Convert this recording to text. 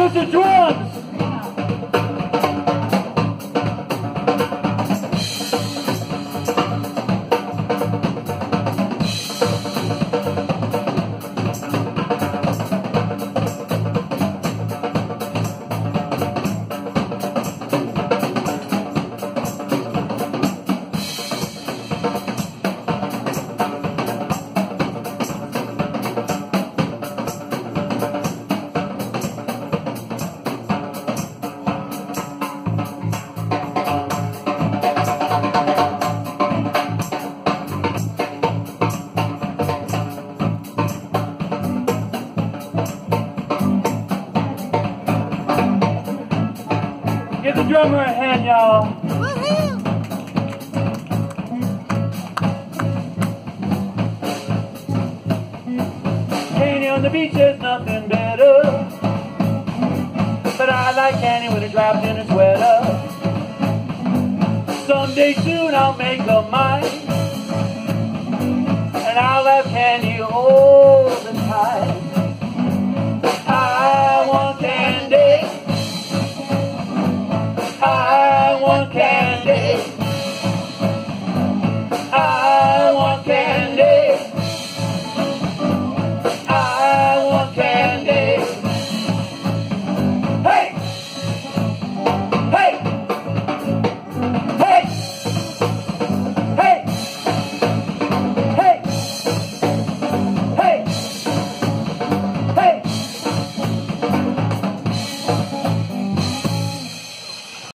This is drugs! Y'all. Candy on the beach is nothing better. But I like candy when it's wrapped in a sweater. Someday soon I'll make a mind.